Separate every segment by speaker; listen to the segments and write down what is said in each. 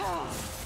Speaker 1: Hell!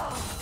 Speaker 1: Oh!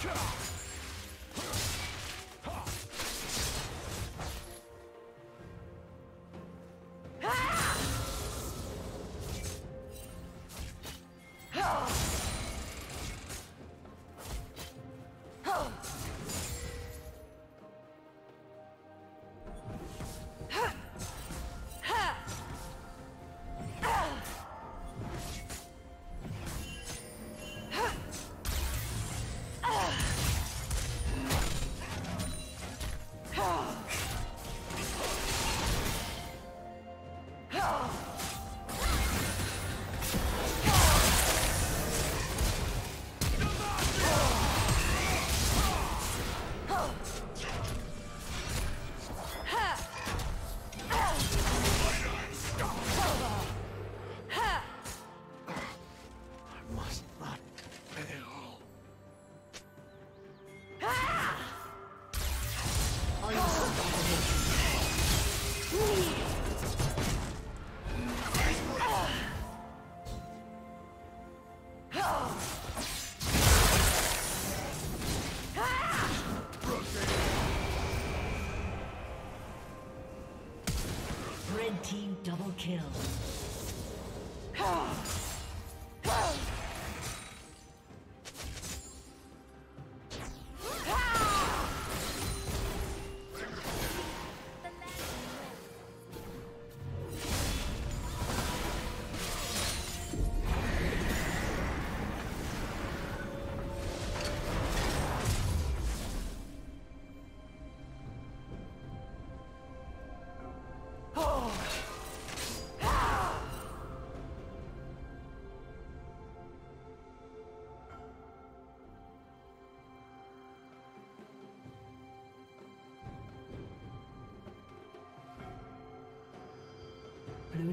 Speaker 1: Kill!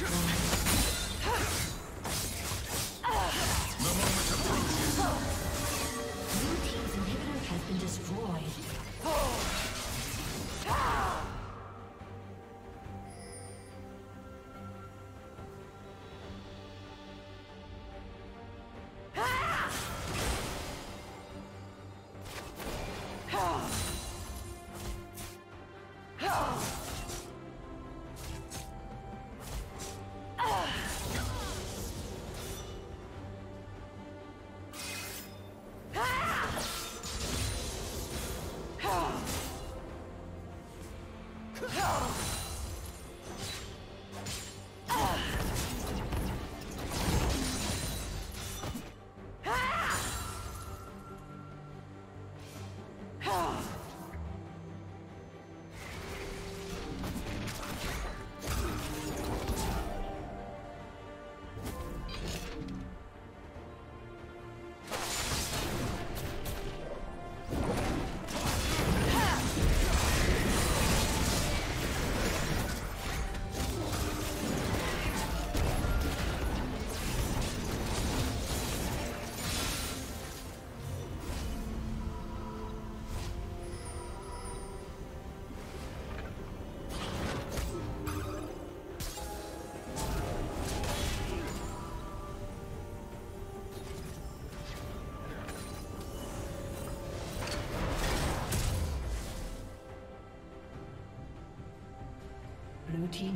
Speaker 1: Truth.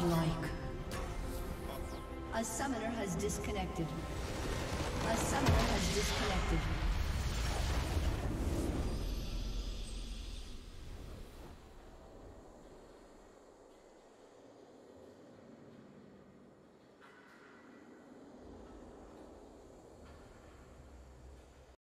Speaker 1: Godlike. A summoner has disconnected. A summoner has disconnected.